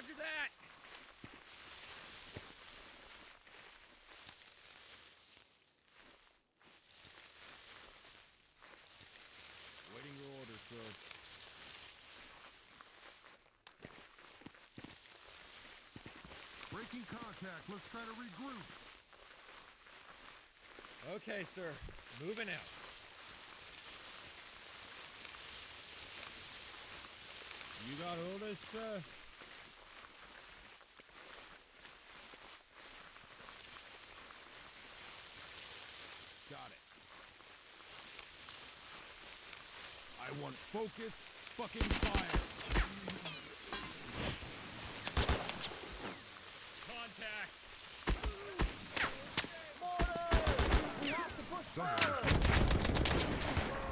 Roger that. Waiting your orders, sir. Breaking contact. Let's try to regroup. Okay, sir. Moving out. You got orders, sir? Uh, I want focus, fucking fire. Contact. It's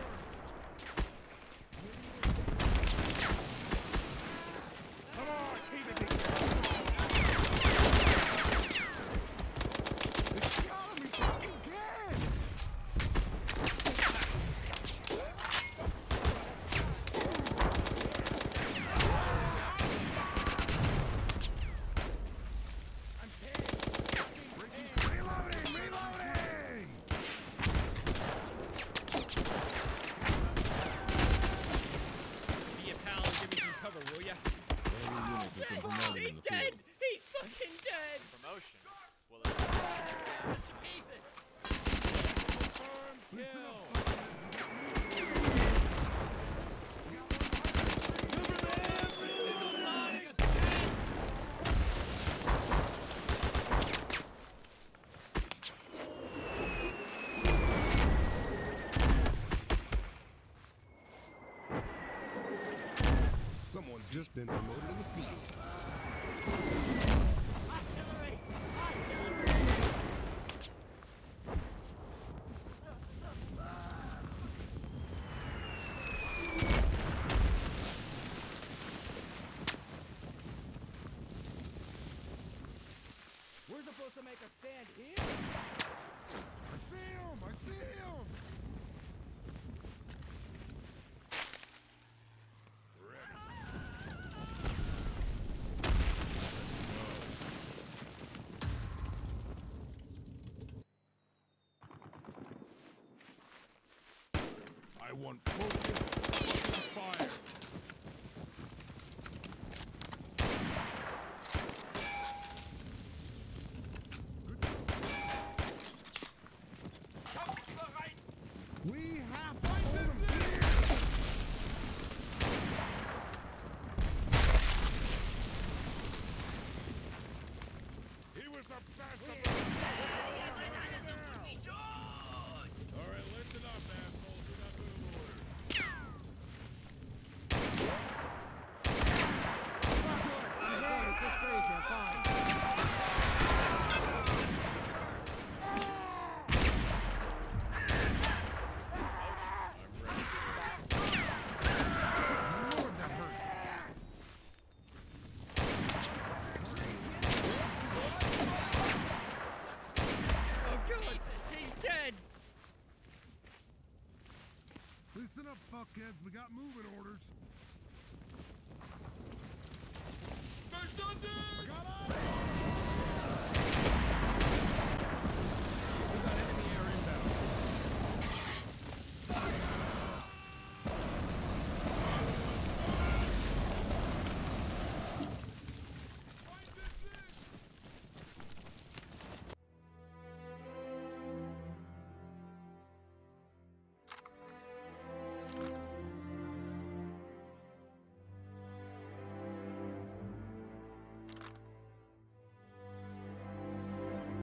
just been promoted in the field. We're supposed to make a stand here? I see him! I see him! I want focus, fire. We have to hold him here! He was the best moving orders. First on deck!